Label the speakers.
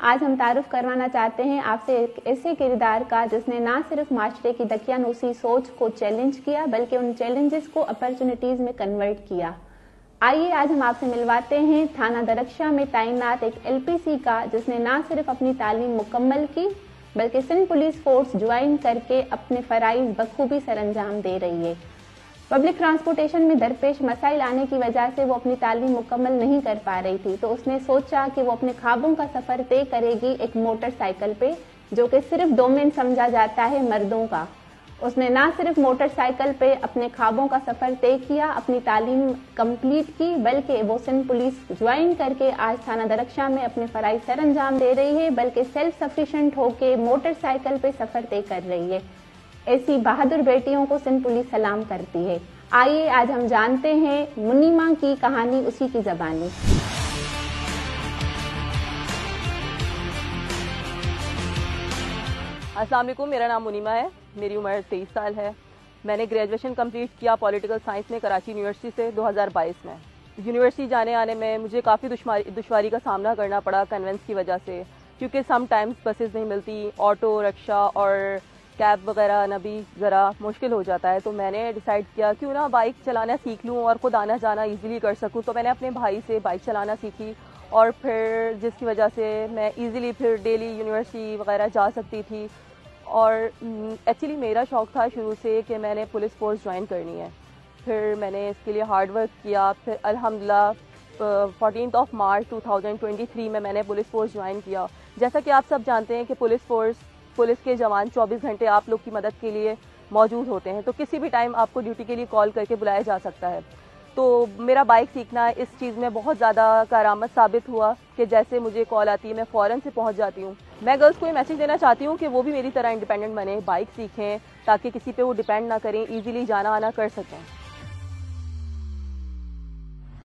Speaker 1: आज हम तारुफ करवाना चाहते हैं आपसे एक ऐसे किरदार का जिसने ना सिर्फ़ माशरे की दकियानूसी सोच को चैलेंज किया, बल्कि उन चैलेंजेस को अपॉर्चुनिटीज़ में कन्वर्ट किया। आइए आज हम आपसे मिलवाते हैं थाना दरक्षा में तैनात एक एलपीसी का जिसने ना सिर्फ़ अपनी तालीम मुकम्मल की, बल्कि सिंध पुलिस फोर्स ज्वाइन करके अपने फ़राइज बखूबी सर अंजाम दे रही है। पब्लिक ट्रांसपोर्टेशन में दरपेश मसाइल आने की वजह से वो अपनी तालीम मुकम्मल नहीं कर पा रही थी। तो उसने सोचा कि वो अपने ख्वाबों का सफ़र तय करेगी एक मोटरसाइकिल पे, जो कि सिर्फ़ डोमेन समझा जाता है मर्दों का। उसने ना सिर्फ़ मोटरसाइकिल पे अपने ख्वाबों का सफ़र तय किया, अपनी तालीम कंप्लीट की, बल्कि वो सिंध पुलिस ज्वाइन करके आज थाना दरक्षा में अपने फ़राइज सर अंजाम दे रही है, बल्कि सेल्फ सफिशेंट होके मोटरसाइकिल पे सफ़र तय कर रही है। ऐसी बहादुर बेटियों को सिंध पुलिस सलाम करती है। आइए, आज हम जानते हैं मुनीमा की कहानी उसी की जबानी।
Speaker 2: वालेकुम, मेरा नाम मुनीमा है। मेरी उम्र तेईस साल है। मैंने ग्रेजुएशन कंप्लीट किया पॉलिटिकल साइंस में कराची यूनिवर्सिटी से 2022 में। यूनिवर्सिटी जाने आने में मुझे काफ़ी दुश्वारी का सामना करना पड़ा कन्वेंस की वजह से, क्योंकि सम टाइम्स बसेस नहीं मिलती ऑटो रिक्शा और कैब वगैरह आना भी ज़रा मुश्किल हो जाता है तो मैंने डिसाइड किया क्यों ना बाइक चलाना सीख लूँ और खुद आना जाना इजीली कर सकूँ। तो मैंने अपने भाई से बाइक चलाना सीखी और फिर जिसकी वजह से मैं इजीली फिर डेली यूनिवर्सिटी वगैरह जा सकती थी। और एक्चुअली हम्म, मेरा शौक़ था शुरू से कि मैंने पुलिस फोर्स ज्वाइन करनी है। फिर मैंने इसके लिए हार्ड वर्क किया। फिर अल्हम्दुलिल्लाह फोर्टीन ऑफ़ मार्च 2023 में मैंने पुलिस फोर्स ज्वाइन किया। जैसा कि आप सब जानते हैं कि पुलिस फोर्स पुलिस के जवान 24 घंटे आप लोग की मदद के लिए मौजूद होते हैं। तो किसी भी टाइम आपको ड्यूटी के लिए कॉल करके बुलाया जा सकता है। तो मेरा बाइक सीखना इस चीज़ में बहुत ज़्यादा कारामद साबित हुआ कि जैसे मुझे कॉल आती है, मैं फ़ौरन से पहुँच जाती हूँ। मैं गर्ल्स को ये मैसेज देना चाहती हूँ कि वो भी मेरी तरह इंडिपेंडेंट बने बाइक सीखें, ताकि किसी पे वो डिपेंड ना करें इजीली जाना आना कर सकें।